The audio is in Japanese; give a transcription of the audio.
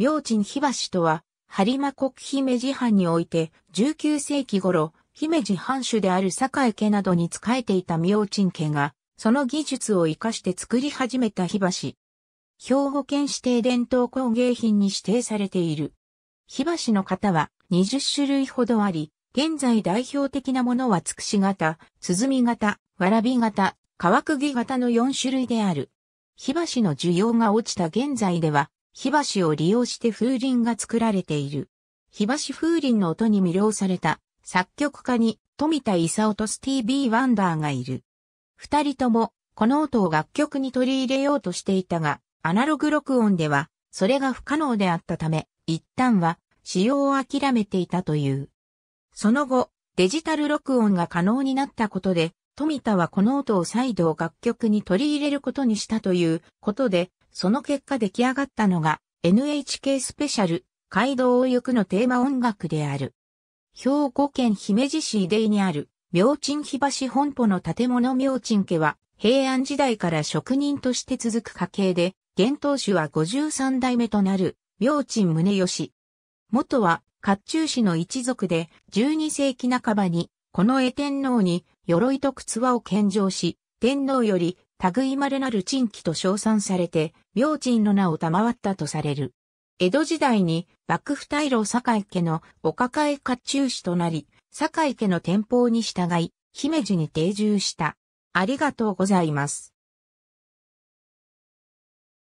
明珍火橋とは、播磨国姫路藩において、19世紀頃、姫路藩主である堺家などに仕えていた明珍家が、その技術を活かして作り始めた火橋。兵庫県指定伝統工芸品に指定されている。火箸の型は20種類ほどあり、現在代表的なものはつくし型、鼓型、わらび型、川釘型の4種類である。火箸の需要が落ちた現在では、火箸を利用して風鈴が作られている。火箸風鈴の音に魅了された作曲家に富田勲とスティービー・ワンダーがいる。二人ともこの音を楽曲に取り入れようとしていたが、アナログ録音ではそれが不可能であったため、一旦は使用を諦めていたという。その後、デジタル録音が可能になったことで、富田はこの音を再度楽曲に取り入れることにしたということで、その結果出来上がったのが NHK スペシャル街道を行くのテーマ音楽である。兵庫県姫路市出井にある明珍火橋本舗の建物明珍家は平安時代から職人として続く家系で、現当主は53代目となる明珍宗義。元は、甲冑氏の一族で、12世紀半ばに、この絵天皇に、鎧と靴輪を献上し、天皇より、類稀なる珍奇と称賛されて、明珍の名を賜ったとされる。江戸時代に、幕府大老堺家のお抱え甲冑氏となり、堺家の天保に従い、姫路に定住した。ありがとうございます。